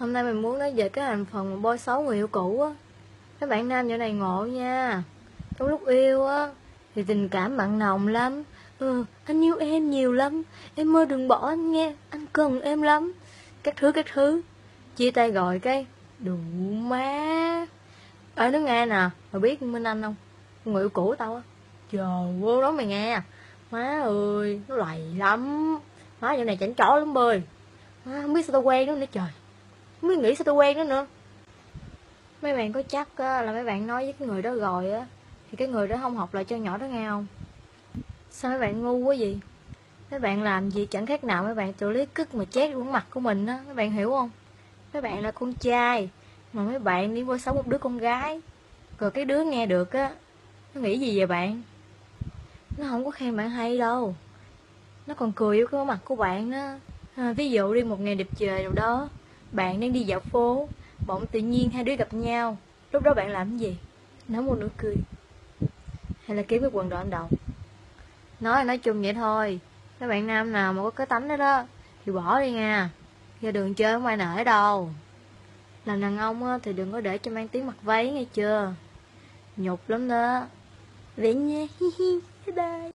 Hôm nay mình muốn nói về cái thành phần mà bôi xấu người yêu cũ á. Các bạn nam chỗ này ngộ nha. Trong lúc yêu á Thì tình cảm mặn nồng lắm. Ừ, anh yêu em nhiều lắm. Em mơ đừng bỏ anh nghe. Anh cần em lắm. Các thứ các thứ. Chia tay gọi cái Đủ má. Ở nước nghe nè Mày biết Minh Anh không? Người yêu cũ tao á. Trời ơi đó mày nghe. Má ơi Nó lầy lắm. Má chỗ này chảnh chó lắm bơi. Má không biết sao tao quen nó nữa trời mới nghĩ sao tôi quen nó nữa. Mấy bạn có chắc á, là mấy bạn nói với cái người đó rồi á Thì cái người đó không học lại cho nhỏ đó nghe không? Sao mấy bạn ngu quá gì Mấy bạn làm gì chẳng khác nào mấy bạn tự lý cứt mà chét khuôn mặt của mình á Mấy bạn hiểu không? Mấy bạn là con trai Mà mấy bạn đi mua sống một đứa con gái. Rồi cái đứa nghe được á Nó nghĩ gì về bạn? Nó không có khen bạn hay đâu. Nó còn cười với cái mặt của bạn đó à, Ví dụ đi một ngày đẹp trời nào đó bạn đang đi dạo phố. Bỗng tự nhiên hai đứa gặp nhau. Lúc đó bạn làm cái gì? Nở một nụ cười. Hay là kiếm cái quần đỏ anh đậu? Nói là nói chung vậy thôi. Các bạn nam nào mà có cái tánh đó đó, Thì bỏ đi nha. Ra đường chơi không ai nở đâu. Làm đàn ông thì đừng có để cho mang tiếng mặc váy, nghe chưa? Nhục lắm đó. Vậy nha Hi hi, Bye bye.